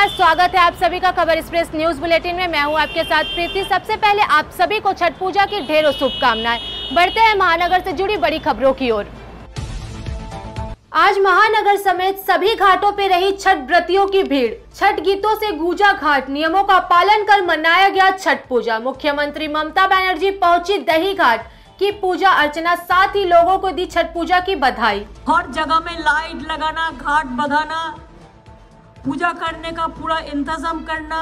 नमस्कार स्वागत है आप सभी का खबर एक्सप्रेस न्यूज़ बुलेटिन में। मैं हूँ आपके साथ प्रीति। सबसे पहले आप सभी को छठ पूजा की ढेरों शुभकामनाएँ। बढ़ते हैं महानगर से जुड़ी बड़ी खबरों की ओर। आज महानगर समेत सभी घाटों पे रही छठ व्रतियों की भीड़। छठ गीतों से गूंजा घाट, नियमों का पालन कर मनाया गया छठ पूजा। मुख्यमंत्री ममता बनर्जी पहुँची दही घाट की पूजा अर्चना, साथ ही लोगों को दी छठ पूजा की बधाई। हर जगह में लाइट लगाना, घाट बधाना पूजा करने का पूरा इंतज़ाम करना,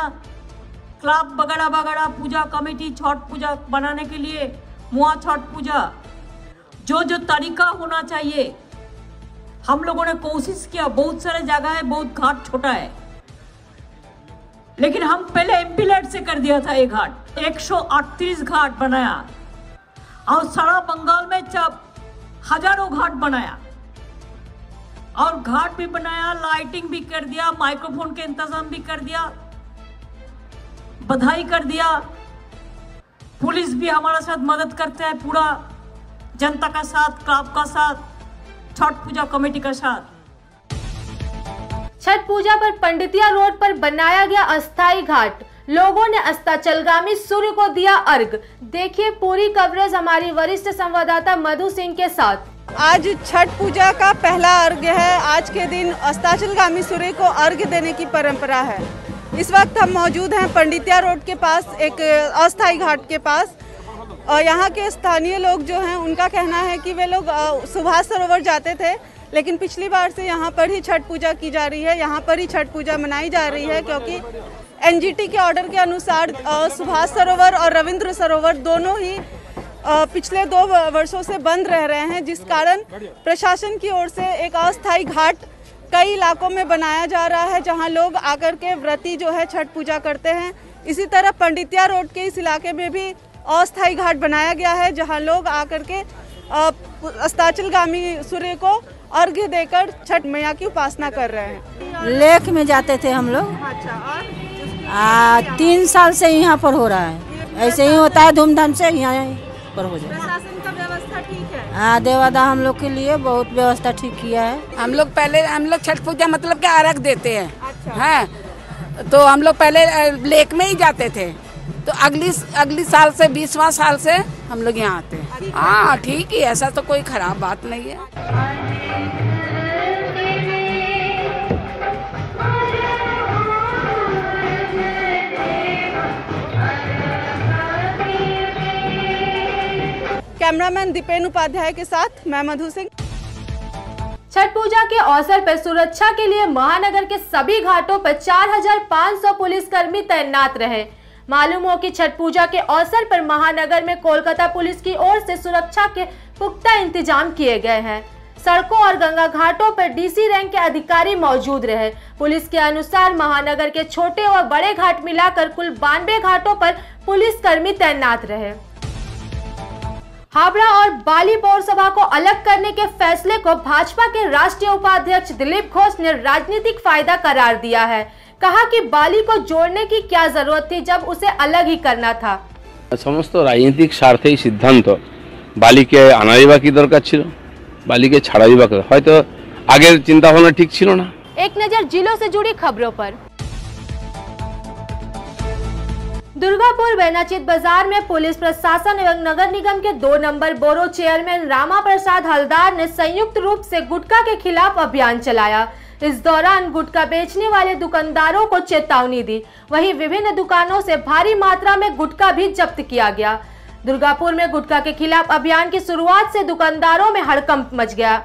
क्लब वगैरह वगैरह पूजा, कमेटी छठ पूजा बनाने के लिए मुआ छठ पूजा। जो जो तरीका होना चाहिए, हम लोगों ने कोशिश किया, बहुत सारे जगह है, बहुत घाट छोटा है। लेकिन हम पहले एमपी लाइट से कर दिया था ये घाट। 138 घाट बनाया। और सारा बंगाल में जब हज़ारों घाट बनाया। और घाट भी बनाया लाइटिंग भी कर दिया माइक्रोफोन के इंतज़ाम भी कर दिया, बधाई कर दिया। पुलिस भी हमारा साथ मदद करते हैं पूरा, जनता का साथ क्लब का साथ, छठ पूजा कमेटी का साथ। छठ पूजा पर पंडितिया रोड पर बनाया गया अस्थाई घाट। लोगों ने अस्ताचलगामी सूर्य को दिया अर्घ। देखिए पूरी कवरेज हमारी वरिष्ठ संवाददाता मधु सिंह के साथ। आज छठ पूजा का पहला अर्घ्य है। आज के दिन अस्ताचलगामी सूर्य को अर्घ्य देने की परंपरा है। इस वक्त हम मौजूद हैं पंडितिया रोड के पास, एक अस्थाई घाट के पास। और यहाँ के स्थानीय लोग जो हैं, उनका कहना है कि वे लोग सुभाष सरोवर जाते थे, लेकिन पिछली बार से यहाँ पर ही छठ पूजा की जा रही है। यहाँ पर ही छठ पूजा मनाई जा रही है, क्योंकि एनजीटी के ऑर्डर के अनुसार सुभाष सरोवर और रविंद्र सरोवर दोनों ही पिछले दो वर्षों से बंद रह रहे हैं जिस कारण प्रशासन की ओर से एक अस्थायी घाट कई इलाकों में बनाया जा रहा है जहाँ लोग आकर के व्रती जो है छठ पूजा करते हैं। इसी तरह पंडितिया रोड के इस इलाके में भी अस्थायी घाट बनाया गया है जहाँ लोग आकर के अस्ताचलगामी सूर्य को अर्घ्य देकर छठ मैया की उपासना कर रहे हैं। लेक में जाते थे हम लोग। आ, तीन साल से यहाँ पर हो रहा है। ऐसे ही होता है धूमधाम से यहाँ पर हो जाए। प्रशासन का व्यवस्था ठीक है? हाँ देवादा हम लोग के लिए बहुत व्यवस्था ठीक किया है। हम लोग पहले हम लोग छठ पूजा मतलब के अर्घ देते हैं। अच्छा। है तो हम लोग पहले लेक में ही जाते थे। तो अगली अगली साल से बीसवा साल से हम लोग यहाँ आते हैं। हाँ ठीक ही है, ऐसा तो कोई खराब बात नहीं है। कैमरामैन दीपेन उपाध्याय के साथ मैं मधु सिंह। छठ पूजा के अवसर पर सुरक्षा के लिए महानगर के सभी घाटों पर 4,500 पुलिसकर्मी तैनात रहे। मालूम हो कि छठ पूजा के अवसर पर महानगर में कोलकाता पुलिस की ओर से सुरक्षा के पुख्ता इंतज़ाम किए गए हैं। सड़कों और गंगा घाटों पर डीसी रैंक के अधिकारी मौजूद रहे। पुलिस के अनुसार महानगर के छोटे और बड़े घाट मिलाकर कुल बानवे घाटों पर पुलिसकर्मी तैनात रहे। हावड़ा और बाली पौरसभा को अलग करने के फैसले को भाजपा के राष्ट्रीय उपाध्यक्ष दिलीप घोष ने राजनीतिक फायदा करार दिया है कहा कि बाली को जोड़ने की क्या जरूरत थी जब उसे अलग ही करना था সমস্ত রাজনৈতিক স্বার্থে এই সিদ্ধান্ত বালিকে আনারই বা কি দরকার ছিল বালিকে ছাড়াই বা কি- হয়তো আগের চিন্তা ভাবনা ঠিক ছিল না एक नजर जिलों से जुड़ी खबरों पर दुर्गापुर बेनाचित बाज़ार में पुलिस प्रशासन एवं नगर निगम के दो number borough chairman Rama Prasad Haldar ने संयुक्त रूप से गुटखा के खिलाफ अभियान चलाया। इस दौरान गुटखा बेचने वाले दुकानदारों को चेतावनी दी। वहीं विभिन्न दुकानों से भारी मात्रा में गुटखा भी जब्त किया गया। दुर्गापुर में गुटखा के खिलाफ अभियान की शुरुआत से दुकानदारों में हड़कंप मच गया।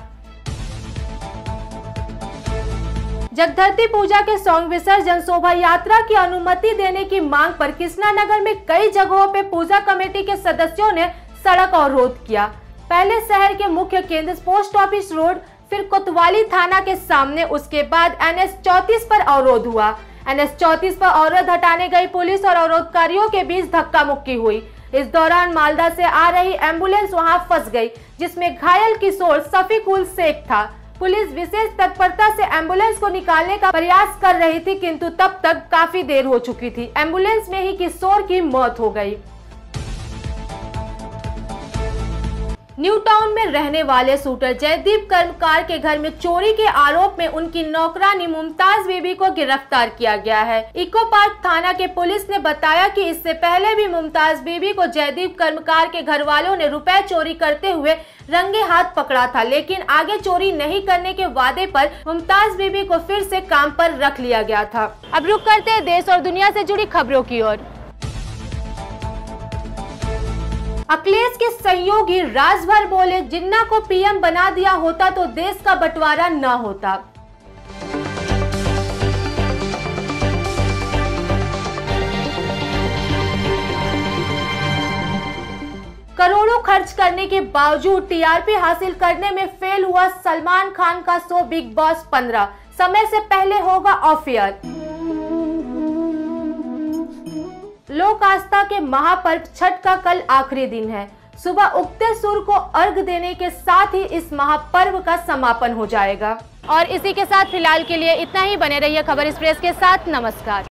जगधरती पूजा के सौंग विसर्जन, शोभा यात्रा की अनुमति देने की मांग पर कृष्णा नगर में कई जगहों पे पूजा कमेटी के सदस्यों ने सड़क अवरोध किया। पहले शहर के मुख्य केंद्र पोस्ट ऑफ़िस रोड, फिर कोतवाली थाना के सामने, उसके बाद एन एस चौतीस पर अवरोध हुआ। एन एस चौतीस पर अवरोध हटाने गई पुलिस और अवरोधकारियों के बीच धक्का मुक्की हुई। इस दौरान मालदा से आ रही एंबुलेंस वहाँ फंस गई, जिसमें घायल किशोर सफीकुल शेख था। पुलिस विशेष तत्परता से एंबुलेंस को निकालने का प्रयास कर रही थी, किंतु तब तक काफ़ी देर हो चुकी थी। एंबुलेंस में ही किशोर की मौत हो गई। न्यू टाउन में रहने वाले शूटर जयदीप कर्मकार के घर में चोरी के आरोप में उनकी नौकरानी मुमताज़ बीबी को गिरफ़्तार किया गया है। इको पार्क थाना के पुलिस ने बताया कि इससे पहले भी मुमताज़ बीबी को जयदीप कर्मकार के घर वालों ने रुपए चोरी करते हुए रंगे हाथ पकड़ा था, लेकिन आगे चोरी नहीं करने के वादे पर मुमताज़ बीबी को फिर से काम पर रख लिया गया था। अब रुक करते हैं देश और दुनिया से जुड़ी खबरों की ओर। अखिलेश के सहयोगी राजभर बोले, जिन्ना को पीएम बना दिया होता तो देश का बंटवारा न होता। करोड़ों खर्च करने के बावजूद टीआरपी हासिल करने में फेल हुआ सलमान खान का शो बिग बॉस 15 समय से पहले होगा ऑफ़ लोक आस्था के महापर्व छठ का कल आखिरी दिन है। सुबह उगते सूर्य को अर्घ देने के साथ ही इस महापर्व का समापन हो जाएगा। और इसी के साथ फ़िलहाल के लिए इतना ही। बने रहिए खबर एक्सप्रेस के साथ। नमस्कार।